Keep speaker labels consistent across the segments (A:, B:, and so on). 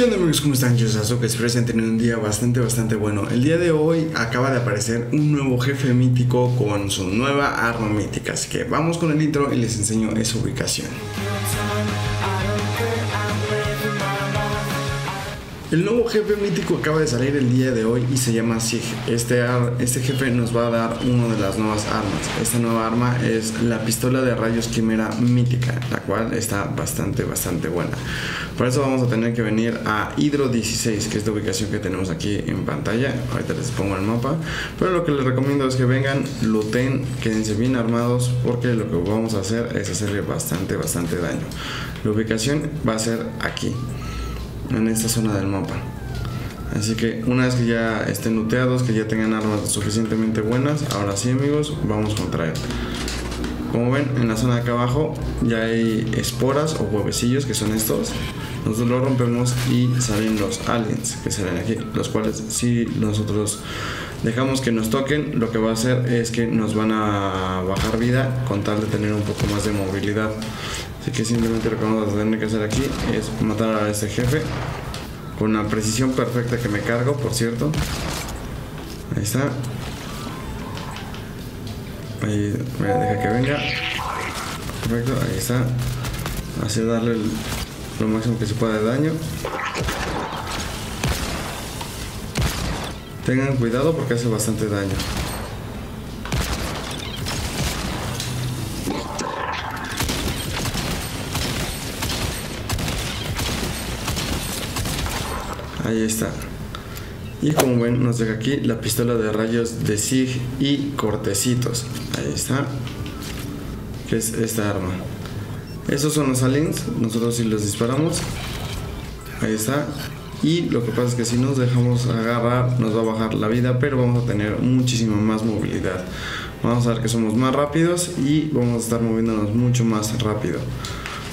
A: ¿Qué onda amigos? ¿Cómo están? Yo soy Sasuke, espero que teniendo un día bastante, bastante bueno. El día de hoy acaba de aparecer un nuevo jefe mítico con su nueva arma mítica, así que vamos con el intro y les enseño esa ubicación. El nuevo jefe mítico acaba de salir el día de hoy y se llama Sig. Este, este jefe nos va a dar una de las nuevas armas. Esta nueva arma es la pistola de rayos quimera mítica, la cual está bastante, bastante buena. Por eso vamos a tener que venir a Hydro 16, que es la ubicación que tenemos aquí en pantalla. Ahorita les pongo el mapa. Pero lo que les recomiendo es que vengan, looten, quédense bien armados, porque lo que vamos a hacer es hacerle bastante, bastante daño. La ubicación va a ser aquí en esta zona del mapa. Así que una vez que ya estén looteados, que ya tengan armas suficientemente buenas, ahora sí amigos, vamos contra él. Como ven, en la zona de acá abajo ya hay esporas o huevecillos que son estos. Nosotros los rompemos y salen los aliens que salen aquí, los cuales si nosotros dejamos que nos toquen, lo que va a hacer es que nos van a bajar vida con tal de tener un poco más de movilidad. Así que simplemente lo que vamos a tener que hacer aquí es matar a este jefe con la precisión perfecta que me cargo, por cierto. Ahí está. Ahí, a deja que venga. Perfecto, ahí está. Así darle lo máximo que se pueda de daño. Tengan cuidado porque hace bastante daño. Ahí está. Y como ven, nos deja aquí la pistola de rayos de SIG y cortecitos. Ahí está. Que es esta arma. Esos son los aliens. Nosotros si los disparamos. Ahí está. Y lo que pasa es que si nos dejamos agarrar, nos va a bajar la vida, pero vamos a tener muchísima más movilidad. Vamos a ver que somos más rápidos y vamos a estar moviéndonos mucho más rápido.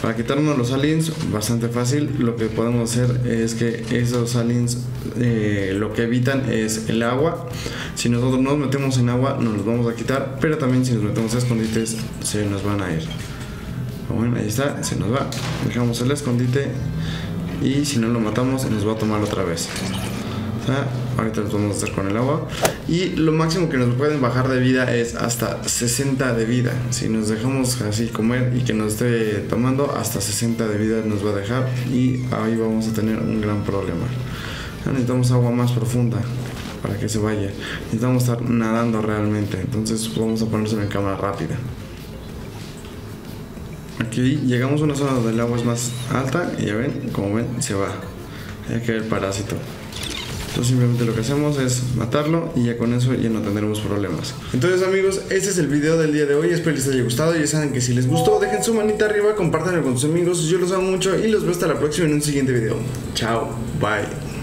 A: Para quitarnos los aliens, bastante fácil. Lo que podemos hacer es que esos aliens eh, lo que evitan es el agua. Si nosotros nos metemos en agua, nos los vamos a quitar. Pero también si nos metemos a escondites, se nos van a ir. Bueno, ahí está, se nos va. Dejamos el escondite y si no lo matamos, nos va a tomar otra vez. Ahorita lo vamos a hacer con el agua. Y lo máximo que nos pueden bajar de vida es hasta 60 de vida. Si nos dejamos así comer y que nos esté tomando, hasta 60 de vida nos va a dejar. Y ahí vamos a tener un gran problema. Necesitamos agua más profunda para que se vaya. Necesitamos estar nadando realmente. Entonces vamos a ponerse en cámara rápida. Aquí llegamos a una zona donde el agua es más alta y ya ven, como ven, se va. Hay que el parásito. Entonces simplemente lo que hacemos es matarlo y ya con eso ya no tendremos problemas. Entonces amigos, este es el video del día de hoy. Espero les haya gustado. Ya saben que si les gustó, dejen su manita arriba, compártanlo con sus amigos. Yo los amo mucho y los veo hasta la próxima en un siguiente video. Chao, bye.